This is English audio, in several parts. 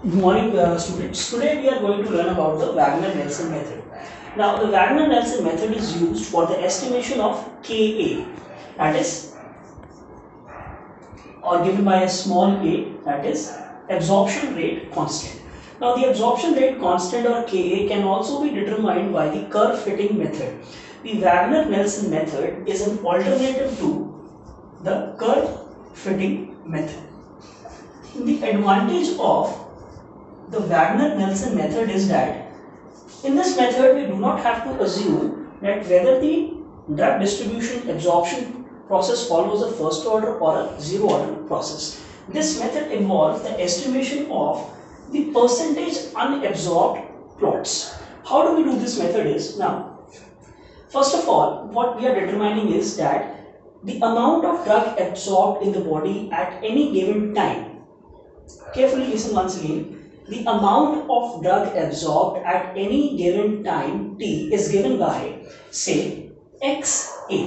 Good morning uh, students. Today we are going to learn about the Wagner-Nelson method. Now the Wagner-Nelson method is used for the estimation of Ka that is or given by a small a that is absorption rate constant. Now the absorption rate constant or Ka can also be determined by the curve fitting method. The Wagner-Nelson method is an alternative to the curve fitting method. The advantage of the Wagner-Nelson method is that in this method we do not have to assume that whether the drug distribution absorption process follows a first order or a zero order process. This method involves the estimation of the percentage unabsorbed plots. How do we do this method is now first of all what we are determining is that the amount of drug absorbed in the body at any given time carefully listen once again the amount of drug absorbed at any given time t is given by say xa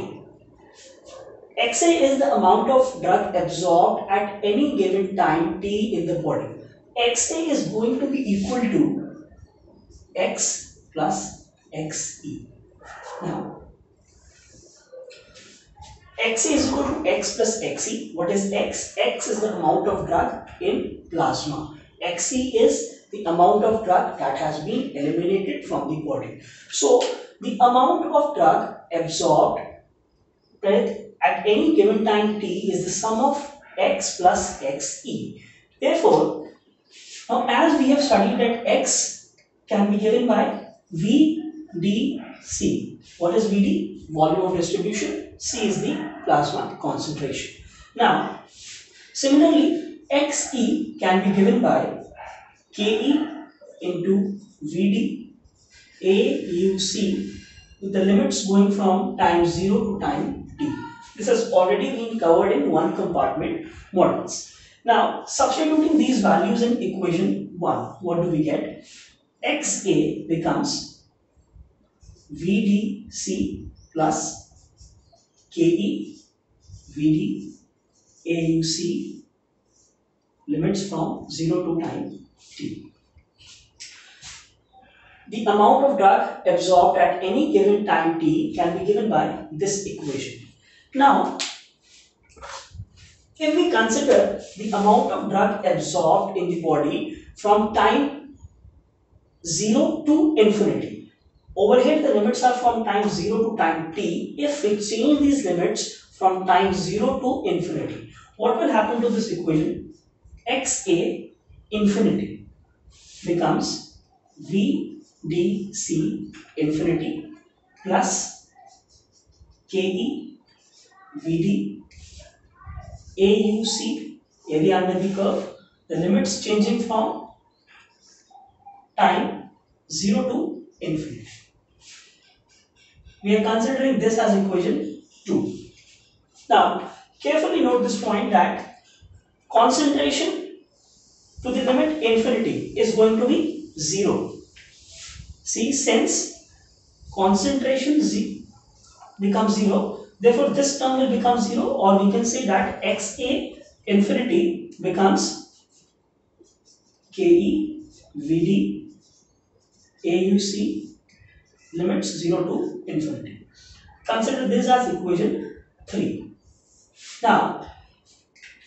xa is the amount of drug absorbed at any given time t in the body. Xa is going to be equal to x plus xe now x is equal to x plus xe what is x? X is the amount of drug in plasma Xe is the amount of drug that has been eliminated from the body. So, the amount of drug absorbed at any given time t is the sum of x plus xe. Therefore, now as we have studied that x can be given by VDC. What is VD? Volume of distribution. C is the plasma concentration. Now, similarly, xe can be given by ke into vd auc with the limits going from time 0 to time t. This has already been covered in one compartment models. Now, substituting these values in equation 1, what do we get? xa becomes vdc plus ke vd auc limits from 0 to time t. The amount of drug absorbed at any given time t can be given by this equation. Now, if we consider the amount of drug absorbed in the body from time 0 to infinity, over here the limits are from time 0 to time t. If we change these limits from time 0 to infinity, what will happen to this equation? Xa infinity becomes vdc infinity plus ke vd auc area under the curve the limits changing from time 0 to infinity. We are considering this as equation 2 now carefully note this point that concentration to the limit infinity is going to be 0. See, since concentration z becomes 0, therefore this term will become 0 or we can say that xa infinity becomes ke vd auc limits 0 to infinity. Consider this as equation 3. Now,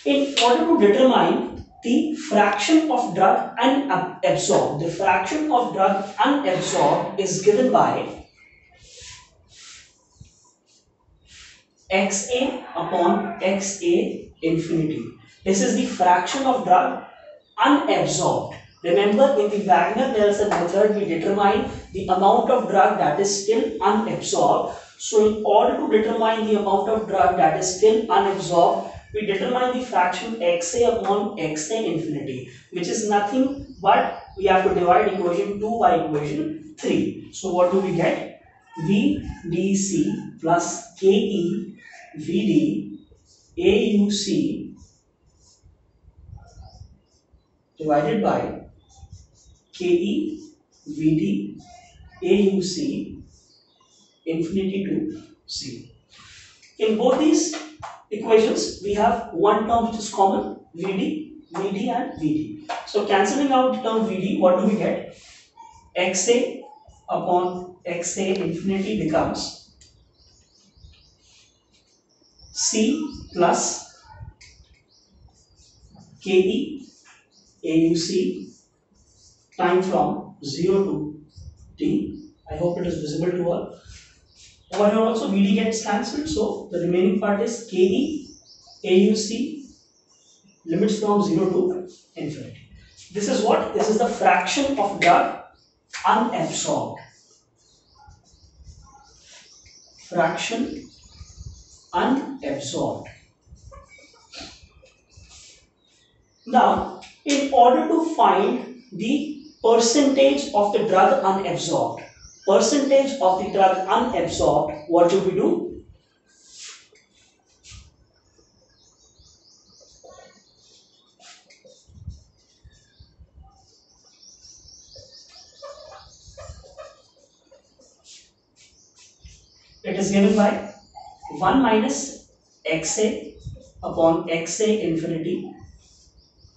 in order to determine the fraction of drug unabsorbed. The fraction of drug unabsorbed is given by xa upon xa infinity. This is the fraction of drug unabsorbed. Remember in the Wagner-Nelson method we determine the amount of drug that is still unabsorbed. So in order to determine the amount of drug that is still unabsorbed we determine the fraction xa upon xa infinity which is nothing but we have to divide equation 2 by equation 3 so what do we get? Vdc plus ke vd auc divided by ke vd auc infinity to c. In both these equations, we have one term which is common, Vd. VD and VD. So cancelling out the term VD, what do we get? XA upon XA infinity becomes C plus KE AUC time from 0 to T. I hope it is visible to all. Over here also VD gets cancelled, so the remaining part is KE AUC limits from 0 to infinity. This is what? This is the fraction of drug unabsorbed. Fraction unabsorbed. Now, in order to find the percentage of the drug unabsorbed, percentage of the drug unabsorbed, what do we do? it is given by 1 minus xa upon xa infinity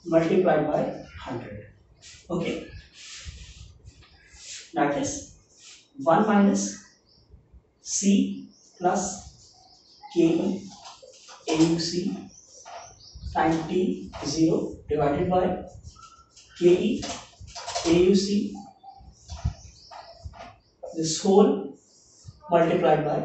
multiplied by 100 okay? That is 1 minus c plus ke auc time t 0 divided by ke auc this whole multiplied by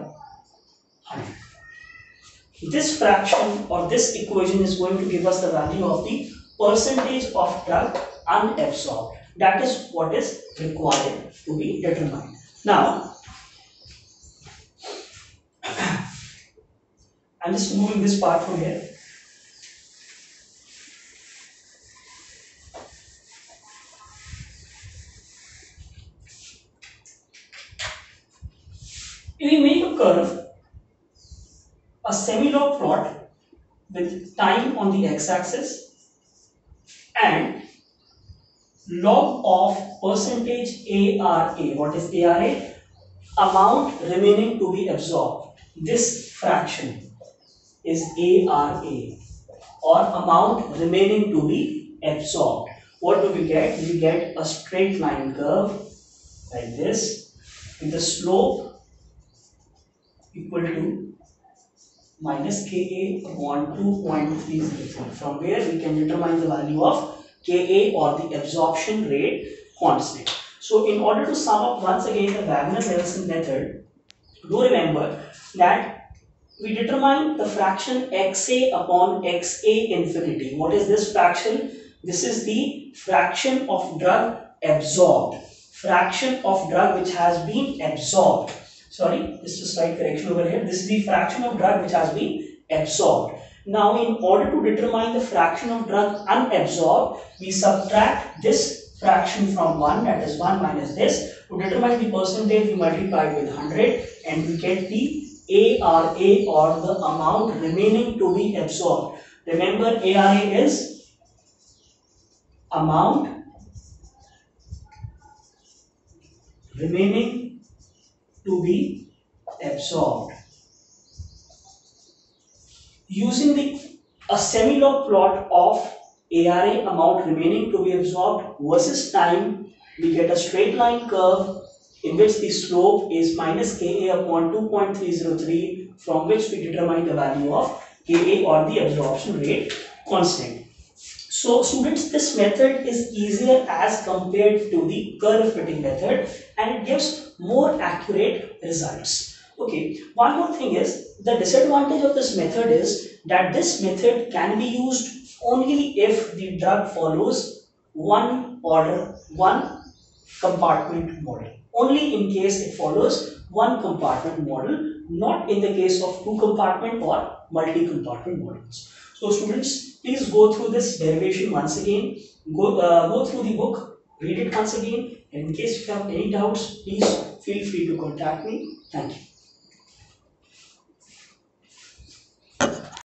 100. This fraction or this equation is going to give us the value of the percentage of drug unabsorbed. That is what is required to be determined. Now, I'm just moving this part from here. we make a curve, a semi-log plot with time on the x-axis and log of percentage ARA. What is ARA? Amount remaining to be absorbed. This fraction is ARA or amount remaining to be absorbed. What do we get? We get a straight line curve like this with the slope equal to minus Ka upon 2.303 from where we can determine the value of Ka or the absorption rate constant. So in order to sum up once again the Wagner-Nelson method, do remember that we determine the fraction xa upon xa infinity. What is this fraction? This is the fraction of drug absorbed. Fraction of drug which has been absorbed sorry, just a slight correction over here. This is the fraction of drug which has been absorbed. Now, in order to determine the fraction of drug unabsorbed, we subtract this fraction from 1, that is 1 minus this. To determine the percentage, we multiply with 100 and we get the ARA or the amount remaining to be absorbed. Remember, ARA is amount remaining to be absorbed. Using the a semi-log plot of ARA amount remaining to be absorbed versus time, we get a straight line curve in which the slope is minus Ka upon 2.303 from which we determine the value of Ka or the absorption rate constant. So students, this method is easier as compared to the curve fitting method and it gives more accurate results. Okay, one more thing is the disadvantage of this method is that this method can be used only if the drug follows one order, one compartment model. Only in case it follows one compartment model, not in the case of two compartment or multi-compartment models. So students, please go through this derivation once again. Go, uh, go through the book, read it once again. And in case you have any doubts, please feel free to contact me. Thank you.